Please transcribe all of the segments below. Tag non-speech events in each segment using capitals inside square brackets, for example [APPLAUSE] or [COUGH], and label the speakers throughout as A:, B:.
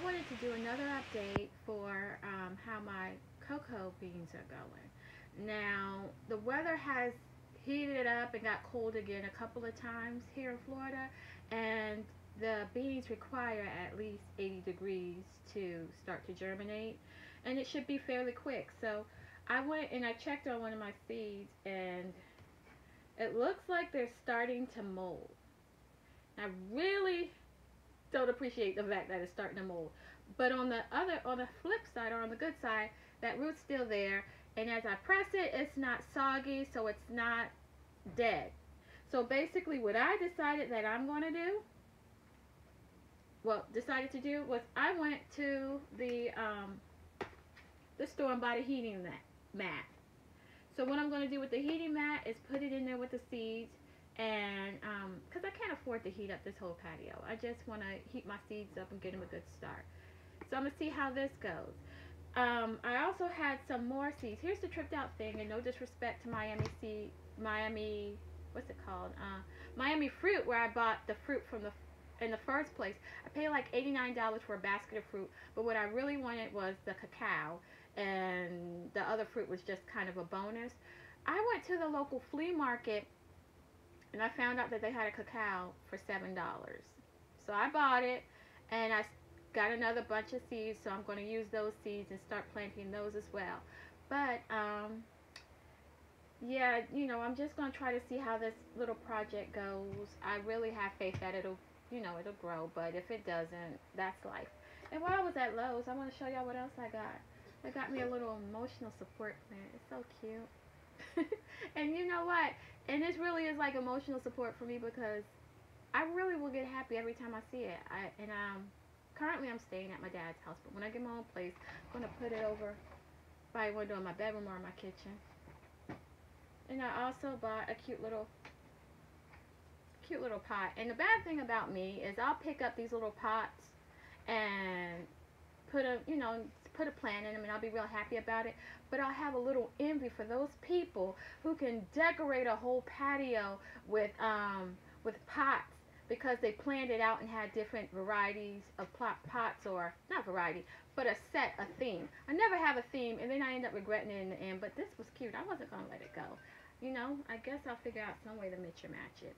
A: I wanted to do another update for um, how my cocoa beans are going. Now, the weather has heated up and got cold again a couple of times here in Florida, and the beans require at least 80 degrees to start to germinate, and it should be fairly quick. So I went and I checked on one of my seeds, and it looks like they're starting to mold. I really don't appreciate the fact that it's starting to mold. But on the other, on the flip side or on the good side, that root's still there. And as I press it, it's not soggy, so it's not dead. So basically what I decided that I'm going to do, well, decided to do was I went to the, um, the store and bought a heating mat. So what I'm going to do with the heating mat is put it in there with the seeds and um, afford to heat up this whole patio. I just want to heat my seeds up and get them a good start. So I'm going to see how this goes. Um, I also had some more seeds. Here's the tripped out thing, and no disrespect to Miami seed, Miami, what's it called? Uh, Miami fruit, where I bought the fruit from the in the first place. I paid like $89 for a basket of fruit, but what I really wanted was the cacao, and the other fruit was just kind of a bonus. I went to the local flea market and I found out that they had a cacao for $7. So I bought it and I got another bunch of seeds so I'm going to use those seeds and start planting those as well. But um, yeah, you know, I'm just going to try to see how this little project goes. I really have faith that it'll, you know, it'll grow, but if it doesn't, that's life. And while I was at Lowe's, I want to show y'all what else I got. I got me a little emotional support plant. It's so cute. [LAUGHS] and you know what? And this really is like emotional support for me because I really will get happy every time I see it. I and um currently I'm staying at my dad's house, but when I get my own place, I'm gonna put it over by window in my bedroom or in my kitchen. And I also bought a cute little cute little pot. And the bad thing about me is I'll pick up these little pots and put them, you know put a plan in them and I'll be real happy about it. But I'll have a little envy for those people who can decorate a whole patio with um, with pots because they planned it out and had different varieties of pots or not variety, but a set, a theme. I never have a theme and then I end up regretting it in the end, but this was cute. I wasn't to let it go. You know, I guess I'll figure out some way to mix and match it.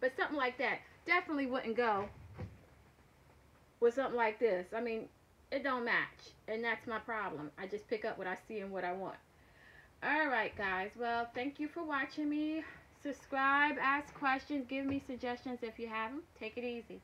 A: But something like that definitely wouldn't go with something like this. I mean, it don't match. And that's my problem. I just pick up what I see and what I want. Alright guys, well thank you for watching me. Subscribe, ask questions, give me suggestions if you have them. Take it easy.